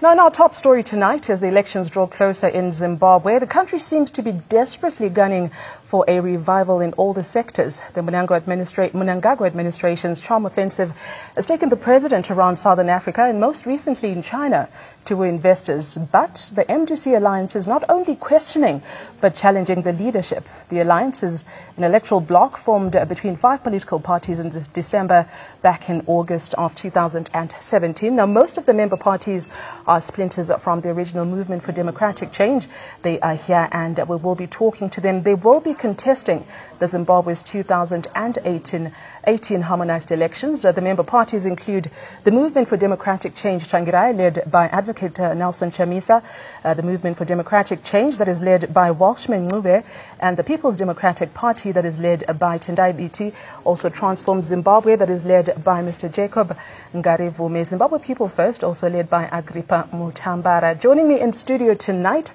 Now, in our top story tonight, as the elections draw closer in Zimbabwe, the country seems to be desperately gunning for a revival in all the sectors. The administra- administration's charm offensive has taken the president around southern Africa and most recently in China to woo investors. But the MDC alliance is not only questioning but challenging the leadership. The alliance is an electoral bloc formed between five political parties in December back in August of 2017. Now, most of the member parties are splinters from the original movement for democratic change. They are here and we will be talking to them. They will be contesting the Zimbabwe's 2018 18 harmonized elections. The member parties include the Movement for Democratic Change, Tsvangirai, led by Advocate uh, Nelson Chamisa, uh, the Movement for Democratic Change that is led by Welshman Ncube, and the People's Democratic Party that is led by Tendai Biti, also Transform Zimbabwe that is led by Mr. Jacob Ngarivhume. Zimbabwe People First, also led by Agrippa Mutambara. Joining me in studio tonight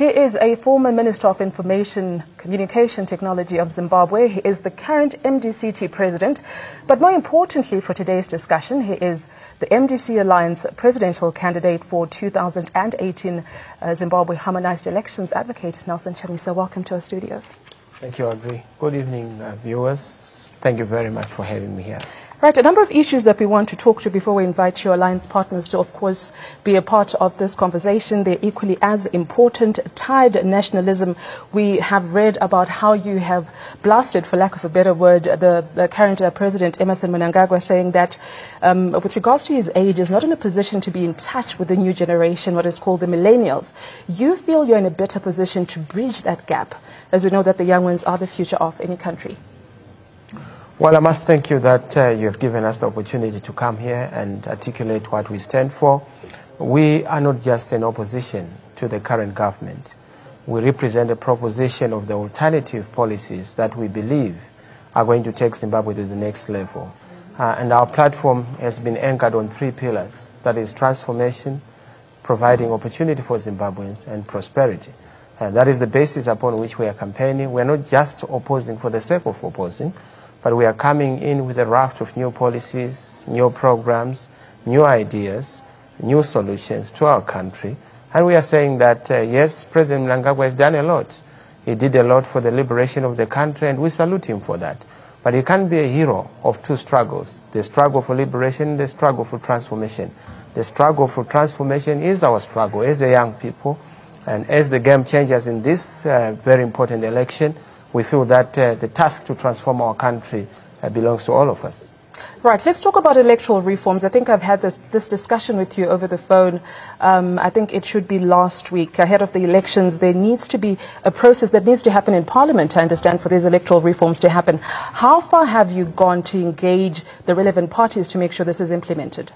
he is a former Minister of Information Communication Technology of Zimbabwe. He is the current MDCT president. But more importantly for today's discussion, he is the MDC Alliance presidential candidate for 2018 uh, Zimbabwe harmonized elections advocate. Nelson Chamisa, welcome to our studios. Thank you, Audrey. Good evening, uh, viewers. Thank you very much for having me here. Right, a number of issues that we want to talk to before we invite your alliance partners to, of course, be a part of this conversation. They're equally as important. Tied nationalism. We have read about how you have blasted, for lack of a better word, the, the current uh, president, Emmerson Mnangagwa, saying that um, with regards to his age, is not in a position to be in touch with the new generation, what is called the millennials. You feel you're in a better position to bridge that gap, as we know that the young ones are the future of any country. Well, I must thank you that uh, you have given us the opportunity to come here and articulate what we stand for. We are not just an opposition to the current government. We represent a proposition of the alternative policies that we believe are going to take Zimbabwe to the next level. Uh, and our platform has been anchored on three pillars that is, transformation, providing opportunity for Zimbabweans, and prosperity. And that is the basis upon which we are campaigning. We are not just opposing for the sake of opposing but we are coming in with a raft of new policies, new programs, new ideas, new solutions to our country. And we are saying that, uh, yes, President Mnangagwa has done a lot. He did a lot for the liberation of the country, and we salute him for that. But he can't be a hero of two struggles the struggle for liberation, the struggle for transformation. The struggle for transformation is our struggle as the young people and as the game changers in this uh, very important election we feel that uh, the task to transform our country uh, belongs to all of us. Right, let's talk about electoral reforms. I think I've had this, this discussion with you over the phone. Um, I think it should be last week. Ahead of the elections, there needs to be a process that needs to happen in Parliament, I understand, for these electoral reforms to happen. How far have you gone to engage the relevant parties to make sure this is implemented?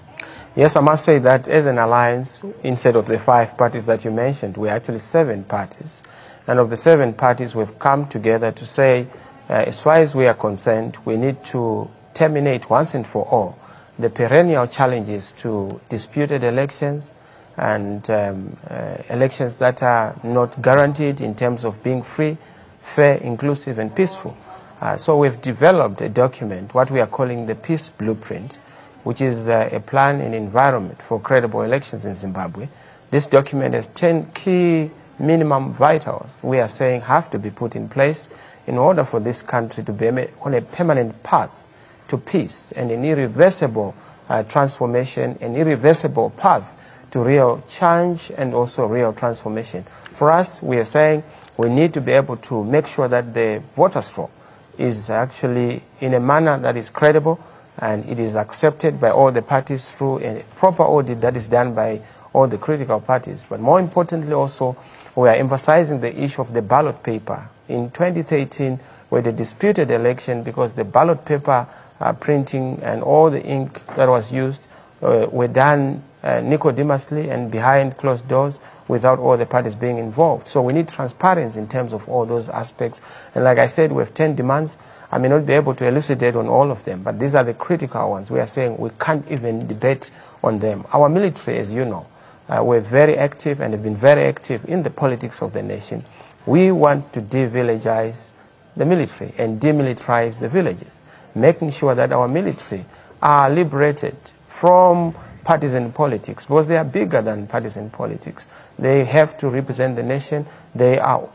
Yes, I must say that as an alliance, instead of the five parties that you mentioned, we're actually seven parties. And of the seven parties, we've come together to say, uh, as far as we are concerned, we need to terminate once and for all the perennial challenges to disputed elections and um, uh, elections that are not guaranteed in terms of being free, fair, inclusive, and peaceful. Uh, so we've developed a document, what we are calling the Peace Blueprint, which is uh, a plan and environment for credible elections in Zimbabwe. This document has 10 key minimum vitals we are saying have to be put in place in order for this country to be on a permanent path to peace and an irreversible uh, transformation, an irreversible path to real change and also real transformation. For us, we are saying we need to be able to make sure that the voters roll is actually in a manner that is credible and it is accepted by all the parties through a proper audit that is done by all the critical parties. But more importantly also, we are emphasizing the issue of the ballot paper. In 2013, we had a disputed election because the ballot paper uh, printing and all the ink that was used uh, were done uh, nicodemously and behind closed doors without all the parties being involved. So we need transparency in terms of all those aspects. And like I said, we have 10 demands. I may not be able to elucidate on all of them, but these are the critical ones. We are saying we can't even debate on them. Our military, as you know, uh, were very active and have been very active in the politics of the nation. We want to de-villagize the military and demilitarize the villages, making sure that our military are liberated from partisan politics because they are bigger than partisan politics. They have to represent the nation. They are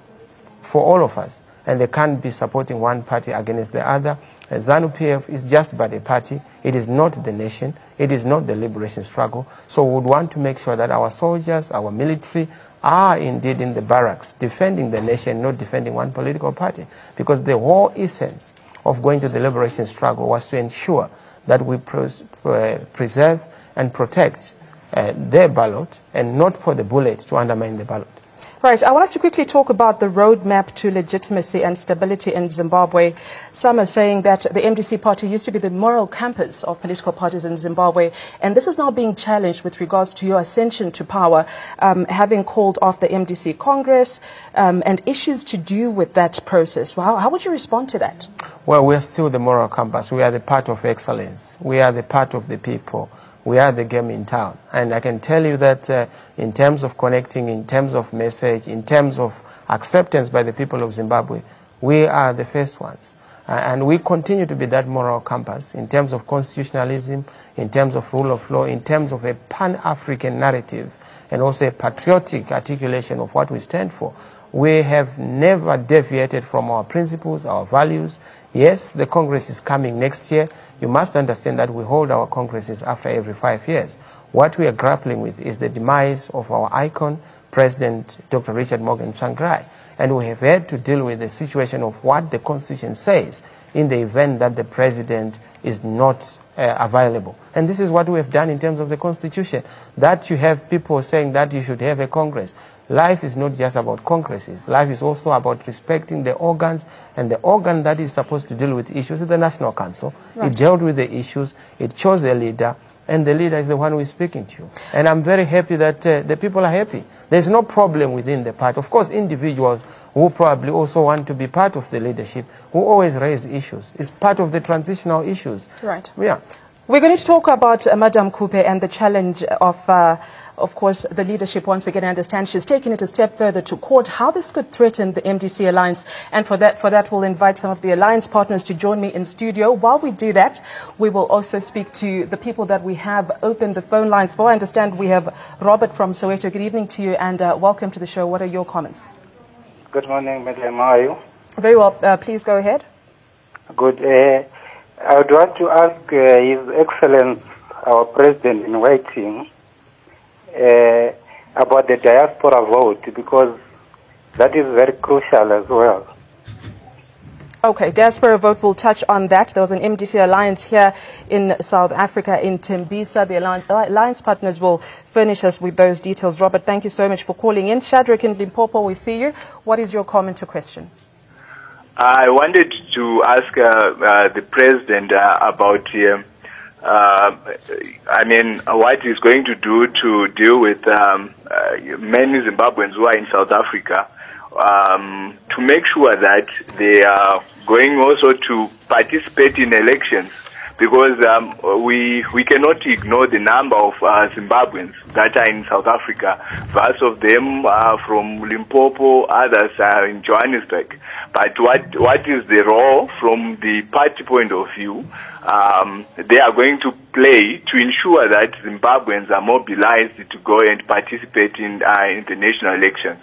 for all of us, and they can't be supporting one party against the other. Uh, ZANU PF is just but a party. It is not the nation. It is not the liberation struggle. So we would want to make sure that our soldiers, our military, are indeed in the barracks defending the nation, not defending one political party. Because the whole essence of going to the liberation struggle was to ensure that we pres preserve and protect uh, their ballot and not for the bullet to undermine the ballot. Right. I want us to quickly talk about the roadmap to legitimacy and stability in Zimbabwe. Some are saying that the MDC party used to be the moral compass of political parties in Zimbabwe, and this is now being challenged with regards to your ascension to power, um, having called off the MDC Congress um, and issues to do with that process. Well, how, how would you respond to that? Well, we're still the moral compass. We are the part of excellence. We are the part of the people we are the game in town. And I can tell you that uh, in terms of connecting, in terms of message, in terms of acceptance by the people of Zimbabwe, we are the first ones. Uh, and we continue to be that moral compass in terms of constitutionalism, in terms of rule of law, in terms of a pan-African narrative, and also a patriotic articulation of what we stand for. We have never deviated from our principles, our values. Yes, the Congress is coming next year. You must understand that we hold our congresses after every five years. What we are grappling with is the demise of our icon, President Dr. Richard Morgan Tsvangirai. And we have had to deal with the situation of what the Constitution says in the event that the President is not uh, available. And this is what we have done in terms of the Constitution. That you have people saying that you should have a Congress. Life is not just about congresses. Life is also about respecting the organs, and the organ that is supposed to deal with issues is the National Council. Right. It dealt with the issues, it chose a leader, and the leader is the one who is speaking to you. And I'm very happy that uh, the people are happy. There's no problem within the party. Of course, individuals who probably also want to be part of the leadership, who always raise issues. It's part of the transitional issues. Right. Yeah. We're going to talk about uh, Madame Khupe and the challenge of, uh, of course, the leadership. Once again, I understand she's taken it a step further to court. How this could threaten the MDC alliance, and for that, for that, we'll invite some of the alliance partners to join me in studio. While we do that, we will also speak to the people that we have opened the phone lines for. I understand we have Robert from Soweto. Good evening to you, and uh, welcome to the show. What are your comments? Good morning, Madam. How are you? Very well. Uh, please go ahead. Good. Uh, I would want to ask uh, His Excellency, our President in waiting, uh, about the diaspora vote because that is very crucial as well. Okay, diaspora vote will touch on that. There was an MDC alliance here in South Africa in Tembisa. The alliance partners will furnish us with those details. Robert, thank you so much for calling in. Shadrach in Limpopo, we see you. What is your comment or question? I wanted to ask uh, uh, the president uh, about, uh, uh, I mean, what he's going to do to deal with um, uh, many Zimbabweans who are in South Africa um, to make sure that they are going also to participate in elections because um, we we cannot ignore the number of uh, Zimbabweans that are in South Africa. Vast of them are from Limpopo, others are in Johannesburg. But what what is the role from the party point of view? Um, they are going to play to ensure that Zimbabweans are mobilized to go and participate in, uh, in the national elections.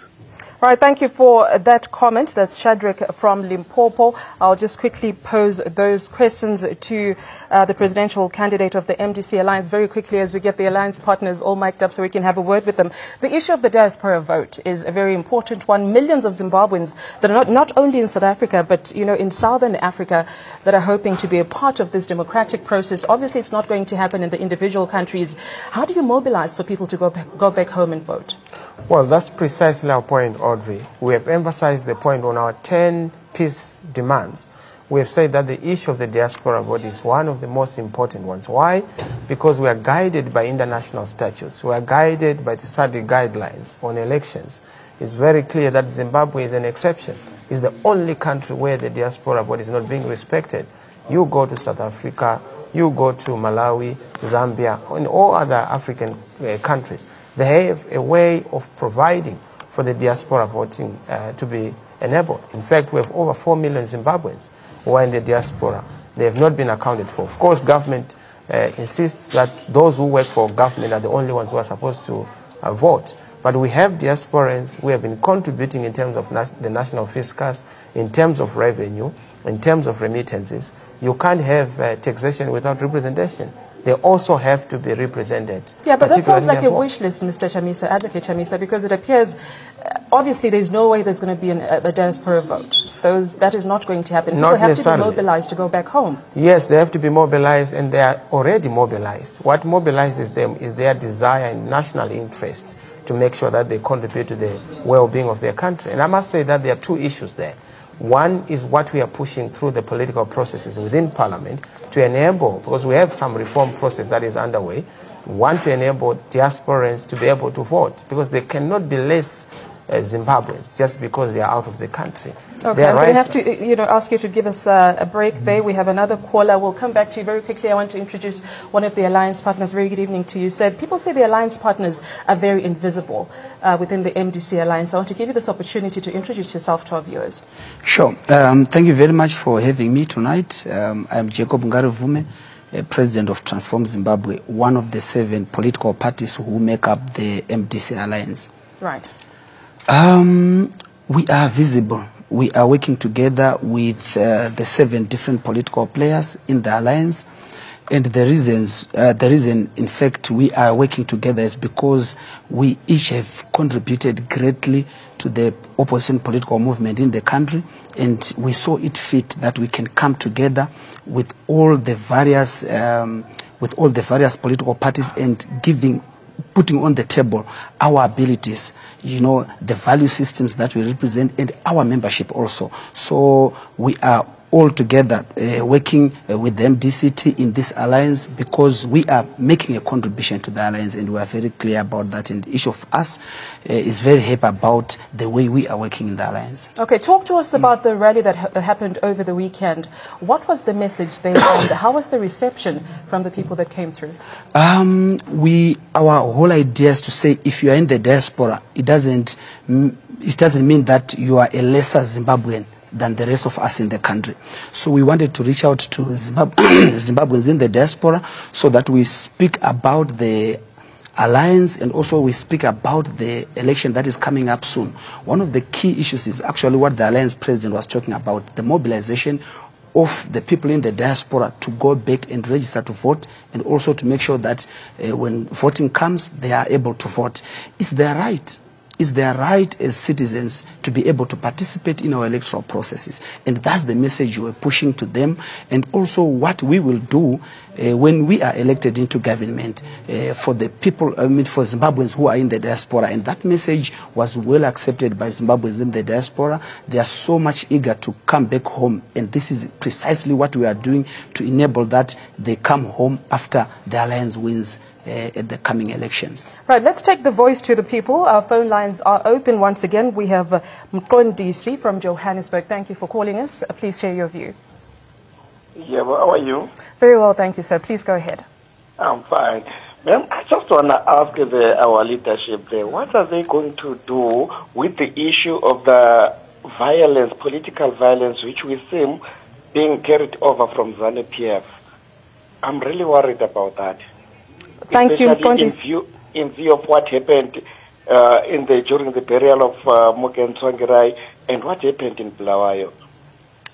Right, thank you for that comment. That's Shadrach from Limpopo. I'll just quickly pose those questions to uh, the presidential candidate of the MDC Alliance very quickly as we get the alliance partners all mic'd up so we can have a word with them. The issue of the diaspora vote is a very important one. Millions of Zimbabweans that are not, not only in South Africa, but, you know, in Southern Africa that are hoping to be a part of this democratic process. Obviously, it's not going to happen in the individual countries. How do you mobilize for people to go back, go back home and vote? Well, that's precisely our point, Audrey. We have emphasized the point on our 10 peace demands. We have said that the issue of the diaspora vote is one of the most important ones. Why? Because we are guided by international statutes. We are guided by the SADC guidelines on elections. It's very clear that Zimbabwe is an exception. It's the only country where the diaspora vote is not being respected. You go to South Africa, you go to Malawi, Zambia, and all other African uh, countries. They have a way of providing for the diaspora voting uh, to be enabled. In fact, we have over 4 million Zimbabweans who are in the diaspora. They have not been accounted for. Of course, government uh, insists that those who work for government are the only ones who are supposed to uh, vote. But we have diasporans who have been contributing in terms of nas- the national fiscus, in terms of revenue, in terms of remittances. You can't have uh, taxation without representation. They also have to be represented. Yeah, but that sounds like a wish list, Mr. Chamisa, Advocate Chamisa, because it appears, uh, obviously, there's no way there's going to be an, a diaspora vote. Those, that is not going to happen. Not People have to be mobilized to go back home. Yes, they have to be mobilized, and they are already mobilized. What mobilizes them is their desire and national interest to make sure that they contribute to the well-being of their country. And I must say that there are two issues there. One is what we are pushing through the political processes within Parliament to enable, because we have some reform process that is underway, one to enable diasporans to be able to vote, because they cannot be less Zimbabweans just because they are out of the country. Okay, Their I'm going to have to, you know, ask you to give us uh, a break there. We have another caller. We'll come back to you very quickly. I want to introduce one of the alliance partners. Very good evening to you. Said people say the alliance partners are very invisible uh, within the MDC alliance. I want to give you this opportunity to introduce yourself to our viewers. Sure. Um, thank you very much for having me tonight. Um, I'm Jacob Ngarivhume, uh, President of Transform Zimbabwe, one of the seven political parties who make up the MDC alliance. Right. Um, we are visible. We are working together with uh, the seven different political players in the alliance. And the reasons, uh, the reason, in fact, we are working together is because we each have contributed greatly to the opposition political movement in the country, and we saw it fit that we can come together with all the various, um, with all the various political parties and giving putting on the table our abilities, you know, the value systems that we represent and our membership also. So we are all together uh, working uh, with the MDCT in this alliance because we are making a contribution to the alliance and we are very clear about that and each of us uh, is very happy about the way we are working in the alliance. Okay, talk to us about the rally that ha- happened over the weekend. What was the message and how was the reception from the people that came through? Um, we our whole idea is to say if you are in the diaspora, it doesn't it doesn't mean that you are a lesser Zimbabwean than the rest of us in the country. So we wanted to reach out to Zimbab- Zimbabweans in the diaspora so that we speak about the alliance and also we speak about the election that is coming up soon. One of the key issues is actually what the alliance president was talking about, the mobilization of the people in the diaspora to go back and register to vote and also to make sure that uh, when voting comes, they are able to vote. It's their right. It's their right as citizens to be able to participate in our electoral processes. And that's the message we're pushing to them. And also what we will do uh, when we are elected into government uh, for the people, I mean, for Zimbabweans who are in the diaspora. And that message was well accepted by Zimbabweans in the diaspora. They are so much eager to come back home. And this is precisely what we are doing to enable that they come home after the alliance wins at the coming elections. Right, let's take the voice to the people. Our phone lines are open once again. We have uh, Mqondisi from Johannesburg. Thank you for calling us. Uh, please share your view. Yeah, well, how are you? Very well, thank you, sir. Please go ahead. I'm fine. Ma'am, I just want to ask the, our leadership there, what are they going to do with the issue of the violence, political violence, which we seem being carried over from ZANU-PF? I'm really worried about that. Thank you, Especially in view, in view of what happened uh, in the, during the burial of uh, Morgan Tsvangirai and what happened in Bulawayo.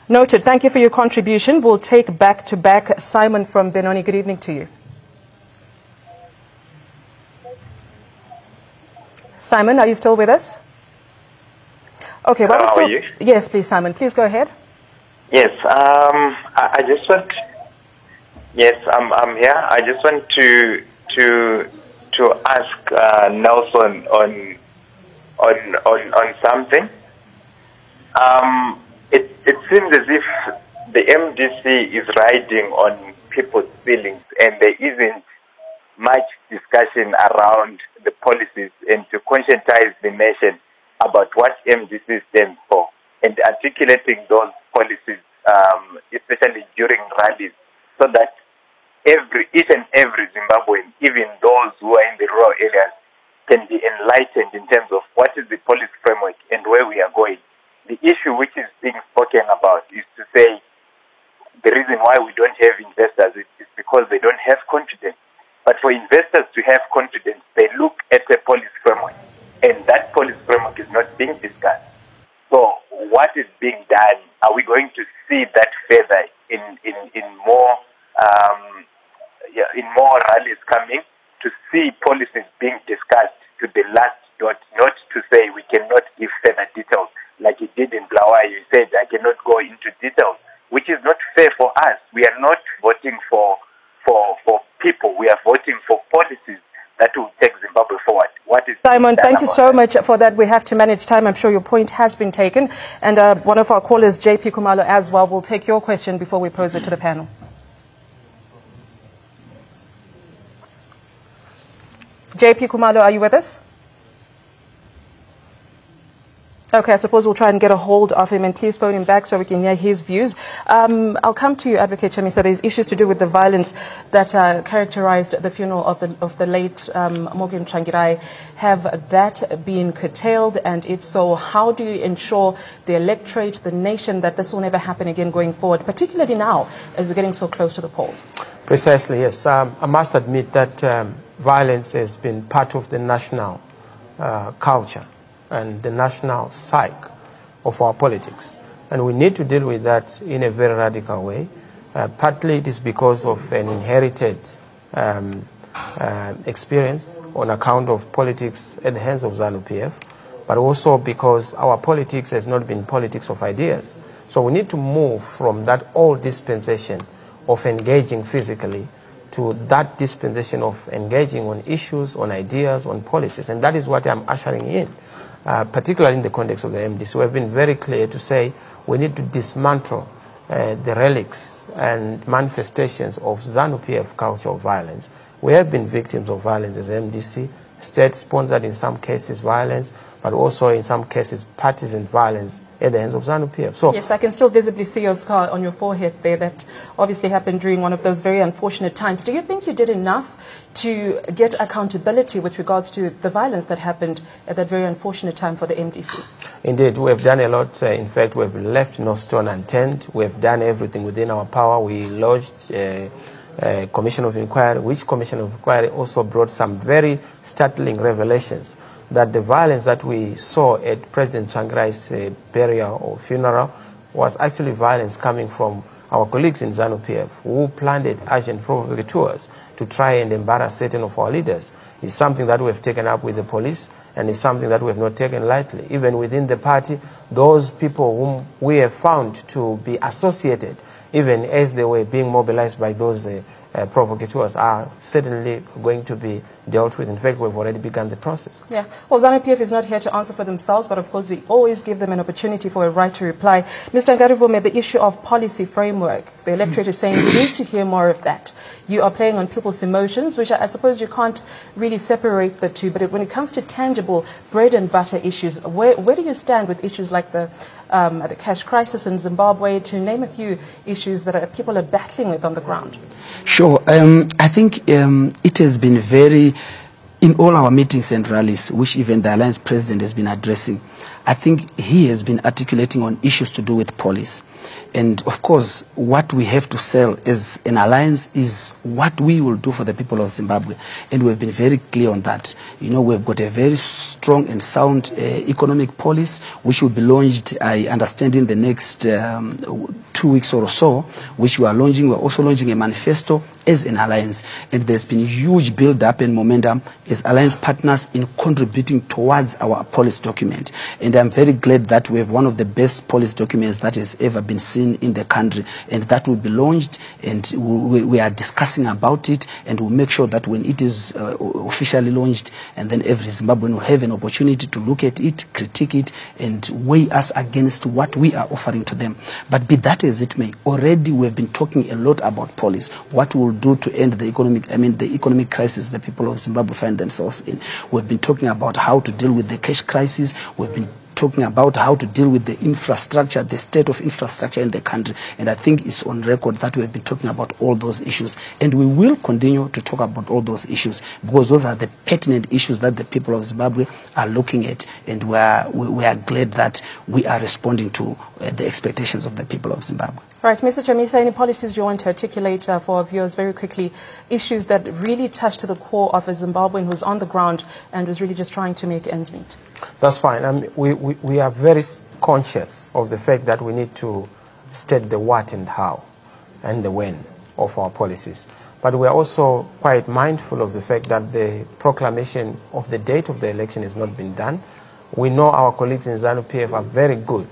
Noted. Thank you for your contribution. We'll take back to back Simon from Benoni. Good evening to you. Simon, are you still with us? Okay, what Hello, is how are you? Yes, please, Simon. Please go ahead. Yes, um, I, I just want. Yes, I'm, I'm here. I just want to to to ask uh, Nelson on on on on something. Um, it it seems as if the MDC is riding on people's feelings, and there isn't much discussion around the policies and to conscientize the nation about what MDC stands for and articulating those policies, um, especially during rallies, so that every each and every Zimbabwean, even those who are in the rural areas, can be enlightened in terms of what is the policy framework and where we are going. The issue which is being spoken about is to say the reason why we don't have investors is, because they don't have confidence. But for investors to have confidence, they look at a policy framework, and that policy framework is not being discussed. So, what is being done? Are we going to see that further in in in more um, yeah, in more rallies coming to see policies being discussed to the last dot, not to say we cannot give further details like he did in Blawa. You said I cannot go into details, which is not fair for us. We are not voting for for for people. We are voting for policies that will take Zimbabwe forward. What is Simon, thank you so much for that. We have to manage time. I'm sure your point has been taken. And uh, one of our callers, JP Kumalo, as well, will take your question before we pose it to the panel. JP Kumalo, are you with us? Okay, I suppose we'll try and get a hold of him and please phone him back so we can hear his views. Um, I'll come to you, Advocate Chamisa. There's issues to do with the violence that uh, characterized the funeral of the, of the late um, Morgan Tsvangirai. Have that been curtailed? And if so, how do you ensure the electorate, the nation, that this will never happen again going forward, particularly now as we're getting so close to the polls? Precisely, yes. Um, I must admit that um, violence has been part of the national uh, culture and the national psyche of our politics. And we need to deal with that in a very radical way. Uh, partly it is because of an inherited um, uh, experience on account of politics at the hands of ZANU-PF, but also because our politics has not been politics of ideas. So we need to move from that old dispensation of engaging physically to that dispensation of engaging on issues, on ideas, on policies. And that is what I'm ushering in, uh, particularly in the context of the MDC. We have been very clear to say we need to dismantle uh, the relics and manifestations of ZANU-PF culture of violence. We have been victims of violence as MDC, state-sponsored in some cases violence, but also in some cases partisan violence at the hands of ZANU-PF. So Yes, I can still visibly see your scar on your forehead there that obviously happened during one of those very unfortunate times. Do you think you did enough to get accountability with regards to the violence that happened at that very unfortunate time for the MDC? Indeed, we have done a lot. Uh, in fact, we have left no stone unturned. We have done everything within our power. We lodged uh, a commission of inquiry, which commission of inquiry also brought some very startling revelations that the violence that we saw at President Tsvangirai's uh, burial or funeral was actually violence coming from our colleagues in ZANU-PF who planted agent provocateurs to try and embarrass certain of our leaders. It's something that we have taken up with the police and it's something that we have not taken lightly. Even within the party, those people whom we have found to be associated, even as they were being mobilized by those uh, uh, provocateurs, are certainly going to be dealt with. In fact, we've already begun the process. Yeah. Well, ZANU-PF is not here to answer for themselves, but of course we always give them an opportunity for a right to reply. Mr. Ngarivhume, the issue of policy framework, the electorate is saying we need to hear more of that. You are playing on people's emotions, which I suppose you can't really separate the two, but when it comes to tangible bread and butter issues, where, where do you stand with issues like the, um, the cash crisis in Zimbabwe, to name a few issues that are, people are battling with on the ground? Sure. Um, I think um, it has been very, in all our meetings and rallies, which even the Alliance president has been addressing, I think he has been articulating on issues to do with police. And of course, what we have to sell as an alliance is what we will do for the people of Zimbabwe. And we've been very clear on that. You know, we've got a very strong and sound uh, economic policy, which will be launched, I understand, in the next um, two weeks or so, which we are launching. We're also launching a manifesto as an alliance. And there's been huge build-up and momentum as alliance partners in contributing towards our policy document. And I'm very glad that we have one of the best policy documents that has ever been seen in the country. And that will be launched, and we, we are discussing about it, and we'll make sure that when it is uh, officially launched, and then every Zimbabwean will have an opportunity to look at it, critique it, and weigh us against what we are offering to them. But be that as it may, already we have been talking a lot about policy, what we'll do to end the economic, I mean, the economic crisis the people of Zimbabwe find themselves in. We've been talking about how to deal with the cash crisis. We've been talking about how to deal with the infrastructure, the state of infrastructure in the country. And I think it's on record that we have been talking about all those issues. And we will continue to talk about all those issues because those are the pertinent issues that the people of Zimbabwe are looking at. And we are, we, we are glad that we are responding to uh, the expectations of the people of Zimbabwe. Right, Mr. Chamisa, any policies you want to articulate uh, for our viewers very quickly? Issues that really touch to the core of a Zimbabwean who's on the ground and who's really just trying to make ends meet. That's fine. Um, we, we, we are very conscious of the fact that we need to state the what and how and the when of our policies. But we are also quite mindful of the fact that the proclamation of the date of the election has not been done. We know our colleagues in ZANU-PF are very good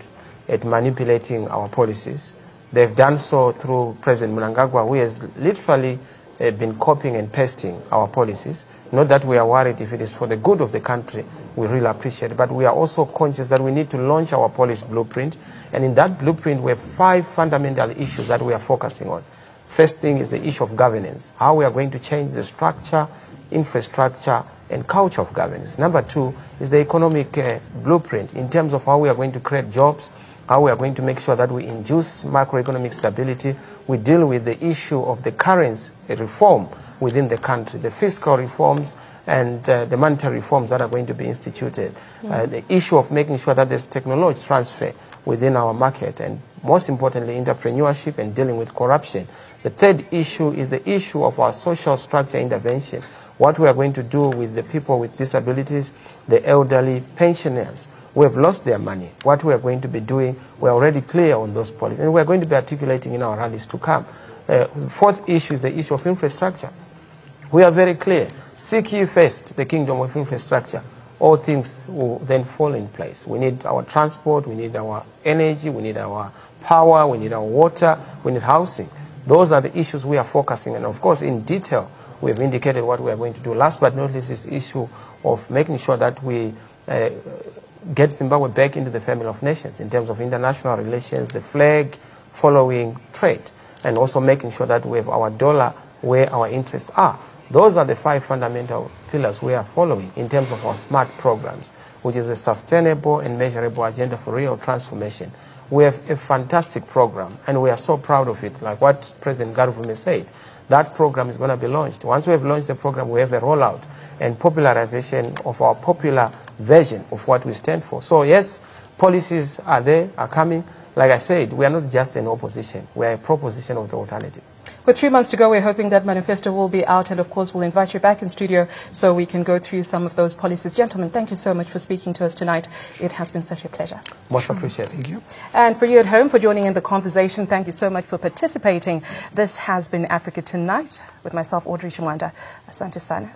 at manipulating our policies. They've done so through President Mnangagwa, who has literally uh, been copying and pasting our policies. Not that we are worried if it is for the good of the country, we really appreciate. But we are also conscious that we need to launch our policy blueprint. And in that blueprint, we have five fundamental issues that we are focusing on. First thing is the issue of governance, how we are going to change the structure, infrastructure, and culture of governance. Number two is the economic uh, blueprint in terms of how we are going to create jobs, how we are going to make sure that we induce macroeconomic stability. We deal with the issue of the currency reform within the country, the fiscal reforms and uh, the monetary reforms that are going to be instituted. Uh, the issue of making sure that there's technology transfer within our market and most importantly, entrepreneurship and dealing with corruption. The third issue is the issue of our social structure intervention. What we are going to do with the people with disabilities, the elderly, pensioners, who have lost their money. What we are going to be doing, we're already clear on those policies, and we're going to be articulating in our rallies to come. Uh, fourth issue is the issue of infrastructure. We are very clear. Seek ye first the kingdom of infrastructure. All things will then fall in place. We need our transport, we need our energy, we need our power, we need our water, we need housing. Those are the issues we are focusing on. And of course, in detail, we have indicated what we are going to do. Last but not least is the issue of making sure that we uh, get Zimbabwe back into the family of nations in terms of international relations, the flag, following trade, and also making sure that we have our dollar where our interests are. Those are the five fundamental pillars we are following in terms of our SMART programs, which is a sustainable and measurable agenda for real transformation. We have a fantastic program, and we are so proud of it, like what President Ngarivhume said. That program is going to be launched. Once we have launched the program, we have a rollout and popularization of our popular version of what we stand for. So yes, policies are there, are coming. Like I said, we are not just an opposition. We are a proposition of the alternative. With three months to go, we're hoping that manifesto will be out, and of course, we'll invite you back in studio so we can go through some of those policies. Gentlemen, thank you so much for speaking to us tonight. It has been such a pleasure. Most appreciated. Thank you. And for you at home for joining in the conversation, thank you so much for participating. This has been Africa Tonight with myself, Audrey Chimwanda. Asante sana.